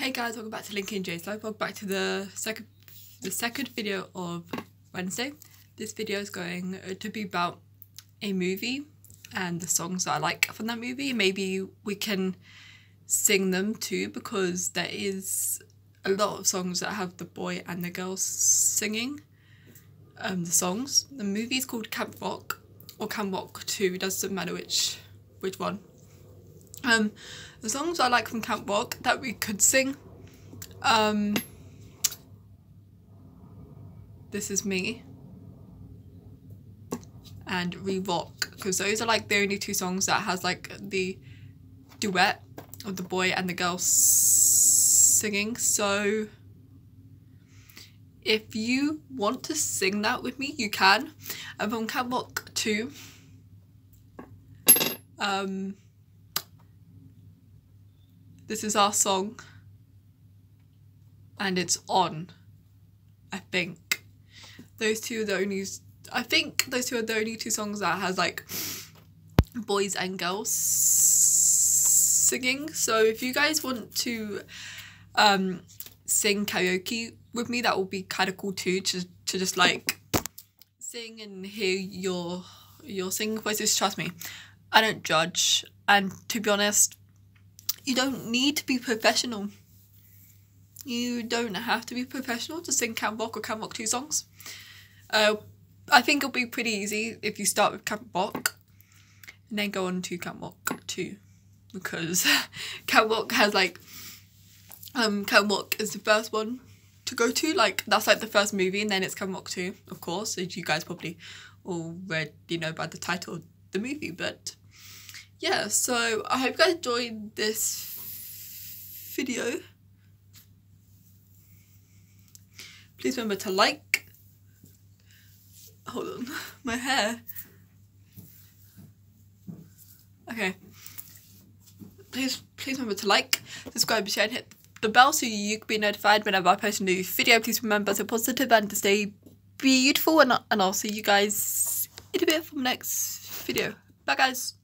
Hey guys, welcome back to Lincoln Jade's Life. Welcome back to the second the second video of Wednesday. This video is going to be about a movie and the songs that I like from that movie. Maybe we can sing them too because there is a lot of songs that have the boy and the girl singing um, the songs. The movie is called Camp Rock or Camp Rock 2, it doesn't matter which which one. Um, the songs I like from Camp Rock that we could sing. Um, this is me. And We Rock because those are like the only two songs that has like the duet of the boy and the girl singing. So if you want to sing that with me, you can. And from Camp Rock 2, um, this is our song. And it's on. I think. Those two are the only I think those two are the only two songs that has like boys and girls singing. So if you guys want to um sing karaoke with me, that will be kind of cool too. To to just like sing and hear your your singing voices. Trust me, I don't judge. And to be honest, you don't need to be professional. You don't have to be professional to sing Camp Rock or Camp Rock 2 songs. Uh, I think it'll be pretty easy if you start with Camp Rock and then go on to Camp Rock 2 because Camp Rock has like um Camp Rock is the first one to go to like that's like the first movie and then it's Camp Rock 2 of course as you guys probably already know by the title of the movie but yeah, so I hope you guys enjoyed this video. Please remember to like. Hold on, my hair. Okay. Please, please remember to like, subscribe, share, and hit the bell so you can be notified whenever I post a new video. Please remember to positive and to stay beautiful, and, and I'll see you guys in a bit from next video. Bye, guys.